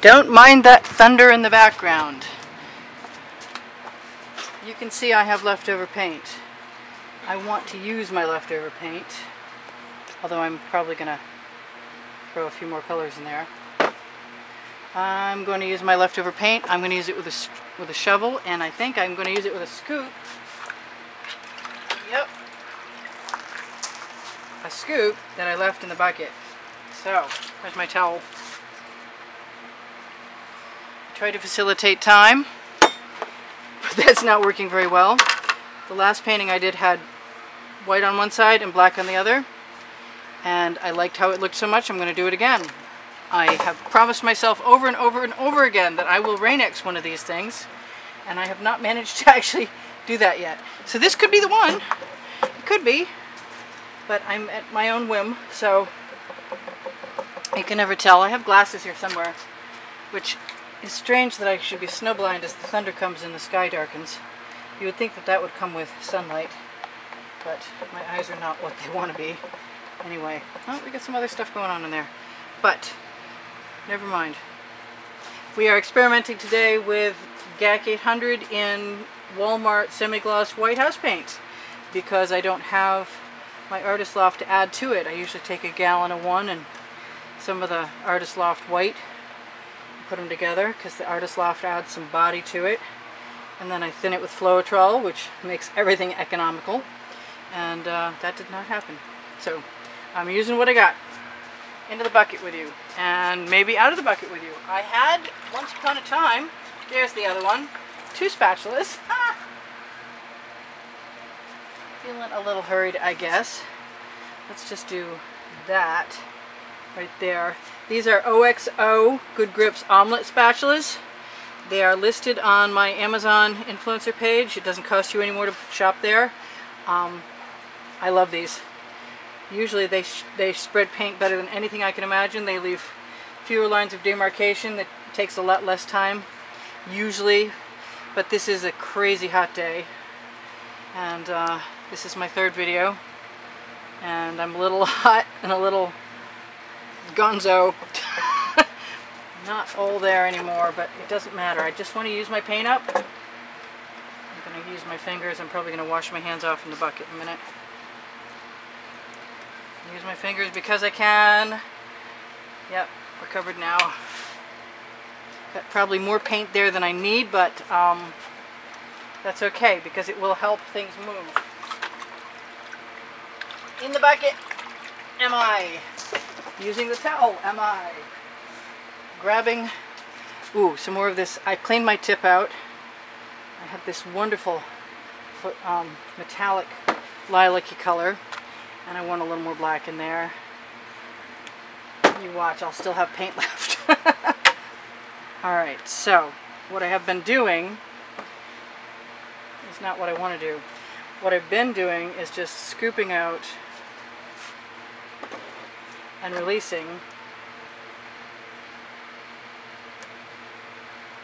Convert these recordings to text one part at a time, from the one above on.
Don't mind that thunder in the background. You can see I have leftover paint. I want to use my leftover paint, although I'm probably going to throw a few more colors in there. I'm going to use my leftover paint. I'm going to use it with a, with a shovel, and I think I'm going to use it with a scoop. Yep. A scoop that I left in the bucket. So, there's my towel. Try to facilitate time, but that's not working very well. The last painting I did had white on one side and black on the other, and I liked how it looked so much I'm going to do it again. I have promised myself over and over and over again that I will Rain-X one of these things, and I have not managed to actually do that yet. So this could be the one. It could be, but I'm at my own whim, so you can never tell. I have glasses here somewhere, which is strange that I should be snowblind as the thunder comes and the sky darkens. You would think that that would come with sunlight, but my eyes are not what they want to be. Anyway, oh, we got some other stuff going on in there. But never mind. We are experimenting today with GAC 800 in Walmart semi-gloss White House paint because I don't have my Artist Loft to add to it. I usually take a gallon of one and some of the Artist Loft White put them together because the Artist Loft adds some body to it. And then I thin it with Floetrol, which makes everything economical. And uh, that did not happen. So I'm using what I got into the bucket with you and maybe out of the bucket with you. I had, once upon a time, there's the other one, two spatulas. Feeling a little hurried, I guess. Let's just do that right there. These are OXO Good Grips Omelette Spatulas. They are listed on my Amazon influencer page. It doesn't cost you any more to shop there. Um, I love these. Usually they, they spread paint better than anything I can imagine. They leave fewer lines of demarcation that takes a lot less time usually but this is a crazy hot day and uh, this is my third video and I'm a little hot and a little gonzo not all there anymore but it doesn't matter I just want to use my paint up I'm going to use my fingers I'm probably going to wash my hands off in the bucket in a minute Use my fingers because I can. Yep, we're covered now. Got probably more paint there than I need, but um, that's okay because it will help things move. In the bucket am I. Using the towel am I. Grabbing, ooh, some more of this. I cleaned my tip out. I have this wonderful um, metallic lilac-y color and I want a little more black in there. You watch, I'll still have paint left. Alright, so what I have been doing is not what I want to do. What I've been doing is just scooping out and releasing.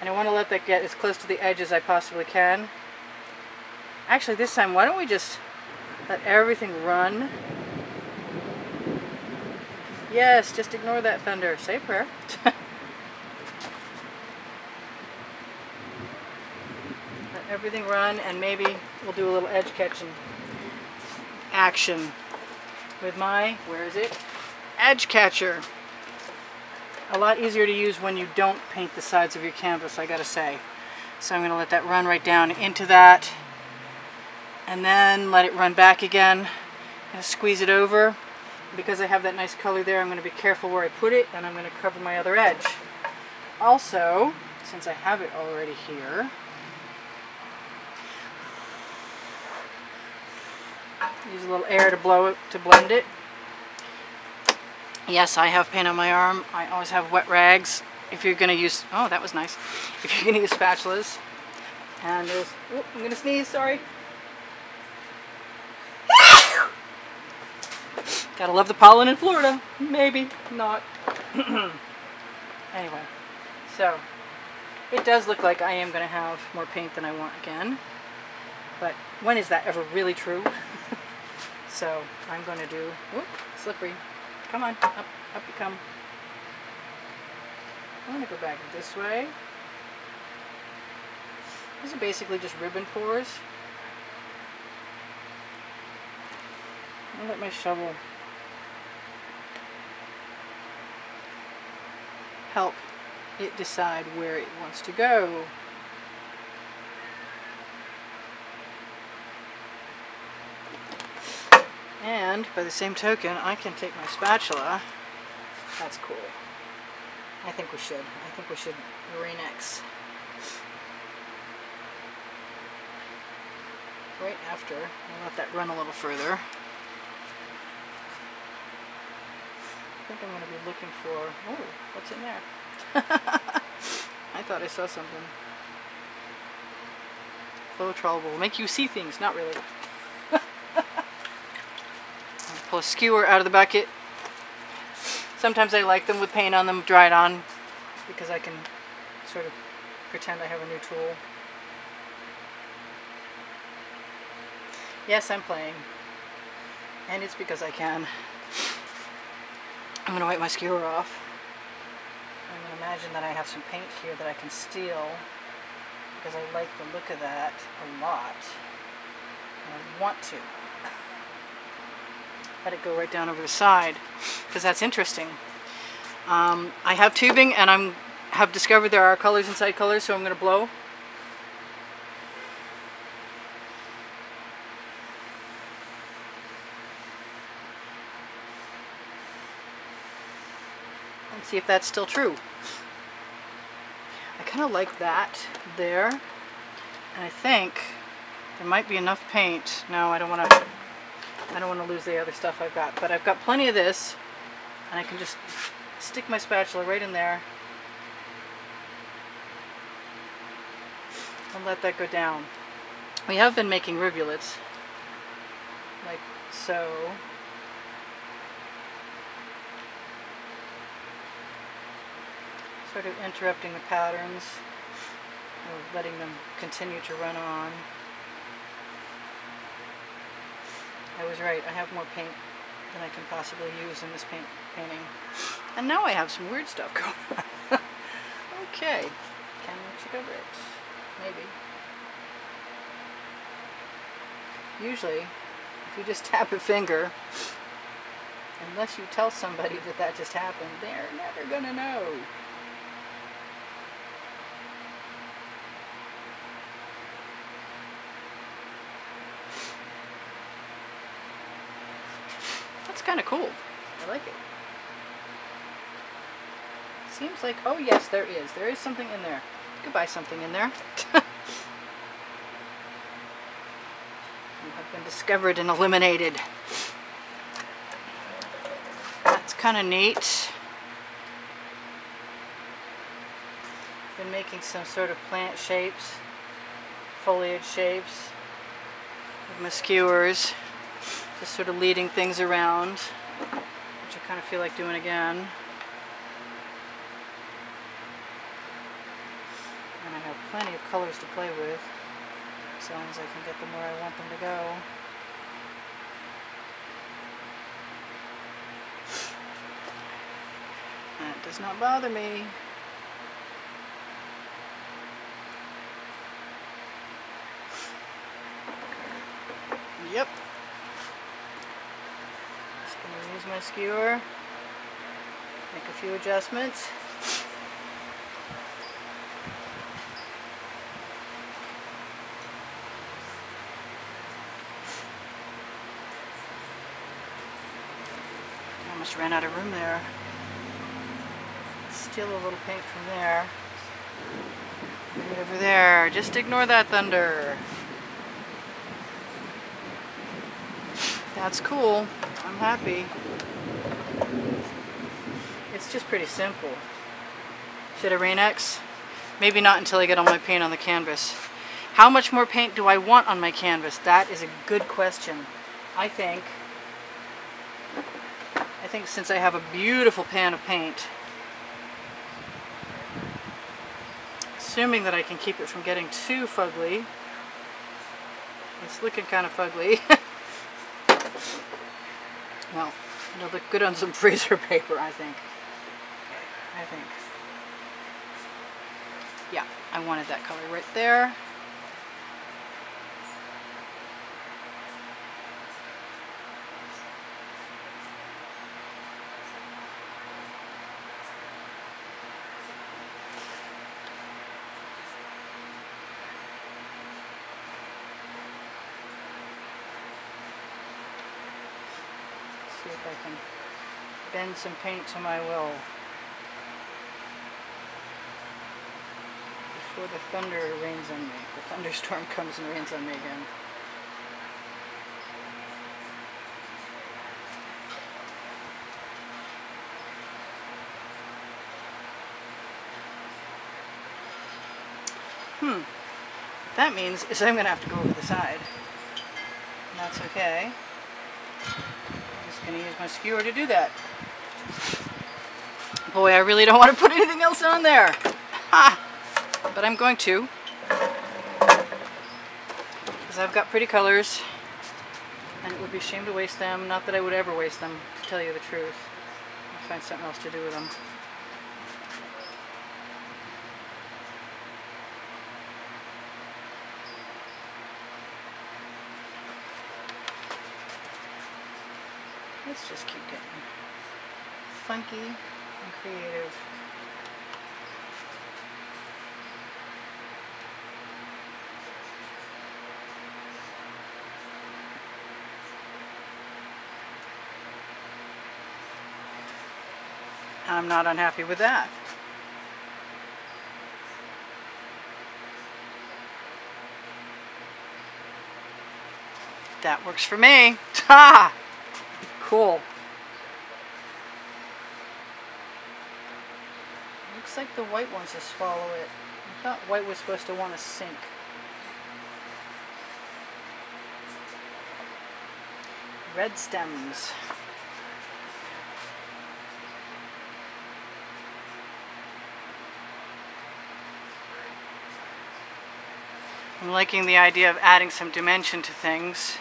And I want to let that get as close to the edge as I possibly can. Actually, this time, why don't we just let everything run. Yes, just ignore that thunder. Say prayer. let everything run and maybe we'll do a little edge catching action with my, where is it? Edge catcher. A lot easier to use when you don't paint the sides of your canvas, I gotta say. So I'm gonna let that run right down into that. And then let it run back again. And squeeze it over. Because I have that nice color there I'm to be careful where I put it and I'm to cover my other edge. Also since I have it already here use a little air to blow it to blend it yes I have paint on my arm I always have wet rags if you're going to use oh that was nice if you're to use spatulas and there's oh, I'm to sneeze sorry Gotta love the pollen in Florida. Maybe not. anyway, so it does look like I am going to have more paint than I want again. But when is that ever really true? so I'm going to do, whoop, slippery. Come on, up, up you come. I'm going to go back this way. These are basically just ribbon pours. I'll let my shovel help it decide where it wants to go. And by the same token, I can take my spatula. That's cool. I think we should. I think we should Rain-X. Right after, I'll let that run a little further. I think I'm going to be looking for, oh, what's in there? I thought I saw something. Floetrol will make you see things, not really. Pull a skewer out of the bucket. Sometimes I like them with paint on them dried on because I can sort of pretend I have a new tool. Yes, I'm playing. And it's because I can. I'm going to wipe my skewer off. I'm going to imagine that I have some paint here that I can steal because I like the look of that a lot. And I want to. Let it go right down over the side because that's interesting. Um, I have tubing and I'm have discovered there are colors inside colors so I'm going to blow. And see if that's still true. I kind of like that there. And I think there might be enough paint. No, I don't want to I don't want to lose the other stuff I've got. But I've got plenty of this, and I can just stick my spatula right in there and let that go down. We have been making rivulets, like so. Sort of interrupting the patterns, or letting them continue to run on. I was right. I have more paint than I can possibly use in this paint painting. And now I have some weird stuff going on. okay. Can you cover it? Maybe. Usually, if you just tap a finger, unless you tell somebody that that just happened, they're never going to know. That's kind of cool. I like it. Seems like, oh yes, there is. There is something in there. You could buy something in there. you have been discovered and eliminated. That's kind of neat. Been making some sort of plant shapes, foliage shapes with my skewers. Just sort of leading things around, which I kind of feel like doing again. And I have plenty of colors to play with, as long as I can get them where I want them to go. That does not bother me. Yep, my skewer, make a few adjustments. almost ran out of room there. Steal a little paint from there. Right over there. Just ignore that thunder. That's cool. I'm happy. Just pretty simple. Should I Rain-X? Maybe not until I get all my paint on the canvas. How much more paint do I want on my canvas? That is a good question. I think, I think since I have a beautiful pan of paint, assuming that I can keep it from getting too fugly, it's looking kind of fugly. well, it'll look good on some freezer paper, I think. I think. Yeah, I wanted that color right there. see if I can bend some paint to my will. Before the thunder rains on me. The thunderstorm comes and rains on me again. Hmm. What that means is I'm going to have to go over the side. And that's okay I'm Just going to use my skewer to do that. Boy, I really don't want to put anything else on there. Ha! But I'm going to. Because I've got pretty colors. And it would be a shame to waste them. Not that I would ever waste them, to tell you the truth. I'll find something else to do with them. Let's just keep getting funky and creative. I'm not unhappy with that. That works for me. Ha! cool. Looks like the white wants to swallow it. I thought white was supposed to want to sink. Red stems. I'm liking the idea of adding some dimension to things.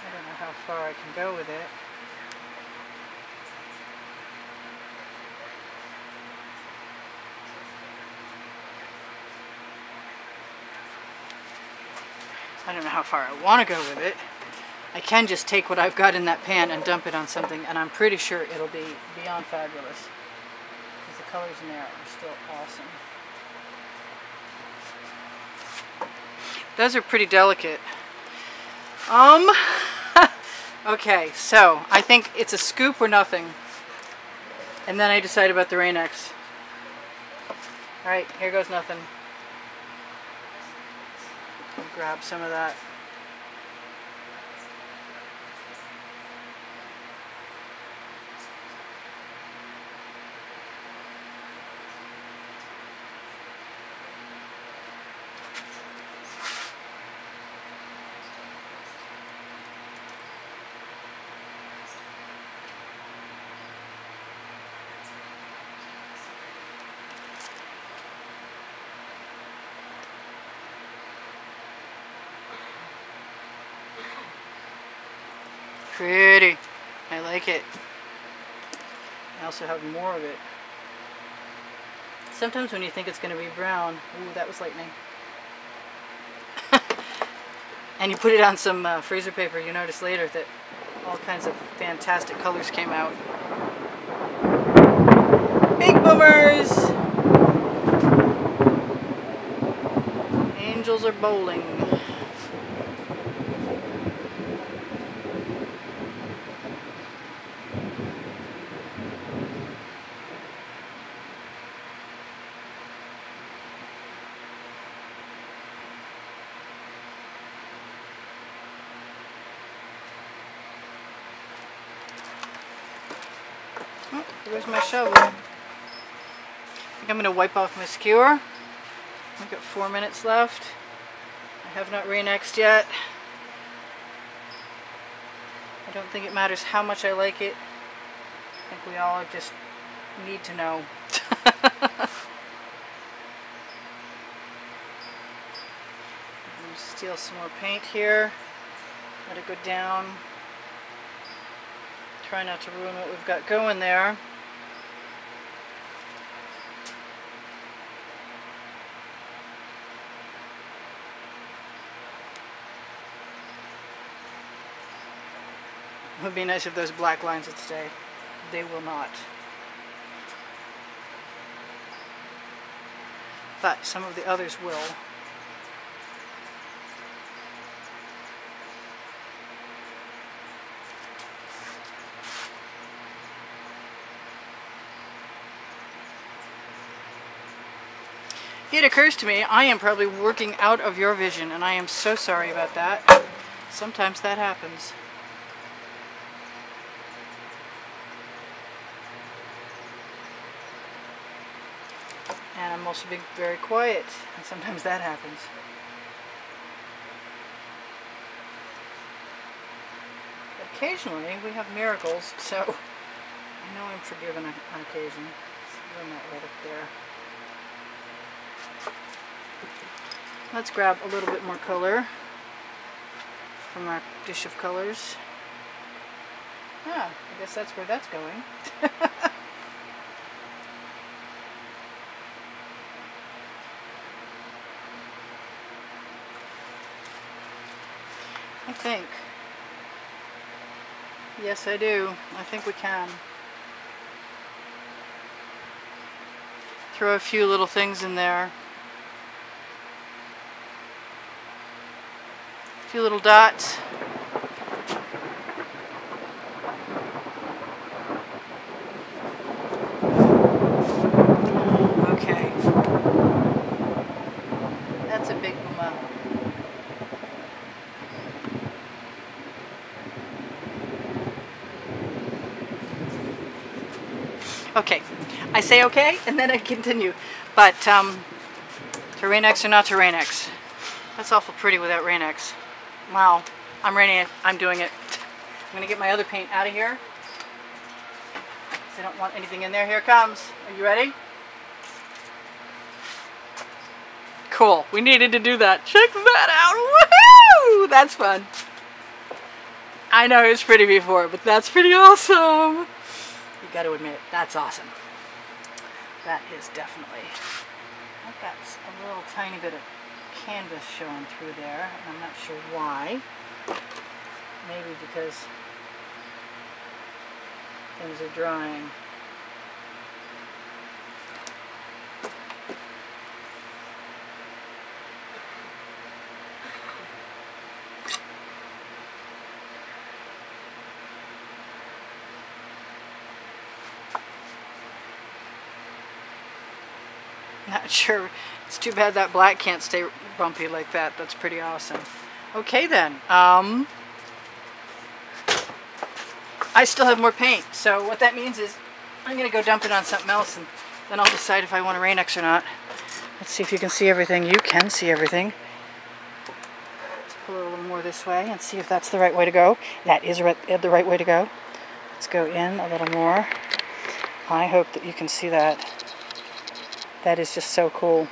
I don't know how far I can go with it. I don't know how far I want to go with it. I can just take what I've got in that pan and dump it on something and I'm pretty sure it'll be beyond fabulous. Because the colors in there are still awesome. Those are pretty delicate. Um, Okay, so I think it's a scoop or nothing. And then I decide about the Rain-X. Alright, here goes nothing. grab some of that. Pretty. I like it. I also have more of it. Sometimes when you think it's going to be brown, ooh, that was lightning. and you put it on some uh, freezer paper, you notice later that all kinds of fantastic colors came out. Big boomers! Angels are bowling. Oh, here's my shovel. I think I'm going to wipe off my skewer. I've got four minutes left. I have not Rain-X'd yet. I don't think it matters how much I like it. I think we all just need to know. steal some more paint here. Let it go down try not to ruin what we've got going there. It would be nice if those black lines would stay. They will not. But some of the others will. It occurs to me I am probably working out of your vision and I am so sorry about that. Sometimes that happens. Also being very quiet and sometimes that happens. Occasionally we have miracles so I know I'm forgiven on occasion. Let's that right up there. Let's grab a little bit more color from our dish of colors. Ah, I guess that's where that's going. I think. Yes, I do. I think we can. Throw a few little things in there. A few little dots. Okay. That's a big uma. Okay, I say okay, and then I continue. But, um, to Rain-X or not to Rain-X? That's awful pretty without Rain-X. Wow, I'm ready. I'm doing it. I'm to get my other paint out of here. I don't want anything in there. Here comes. Are you ready? Cool. We needed to do that. Check that out. Woohoo! That's fun. I know it was pretty before, but that's pretty awesome. Got to admit, that's awesome. That is definitely. I've got a little tiny bit of canvas showing through there. and I'm not sure why. Maybe because things are drying. Not sure. It's too bad that black can't stay bumpy like that. That's pretty awesome. Okay then. Um, I still have more paint. So what that means is I'm going to go dump it on something else and then I'll decide if I want a Rain-X or not. Let's see if you can see everything. You can see everything. Let's pull it a little more this way and see if that's the right way to go. That is the right way to go. Let's go in a little more. I hope that you can see that. That is just so cool.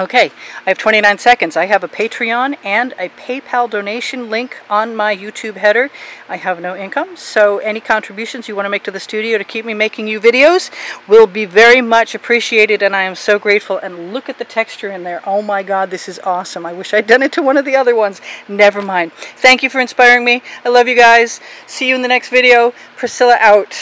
Okay, I have 29 seconds. I have a Patreon and a PayPal donation link on my YouTube header. I have no income, so any contributions you want to make to the studio to keep me making you videos will be very much appreciated, and I am so grateful. And look at the texture in there. Oh my God, this is awesome. I wish I'd done it to one of the other ones. Never mind. Thank you for inspiring me. I love you guys. See you in the next video. Priscilla out.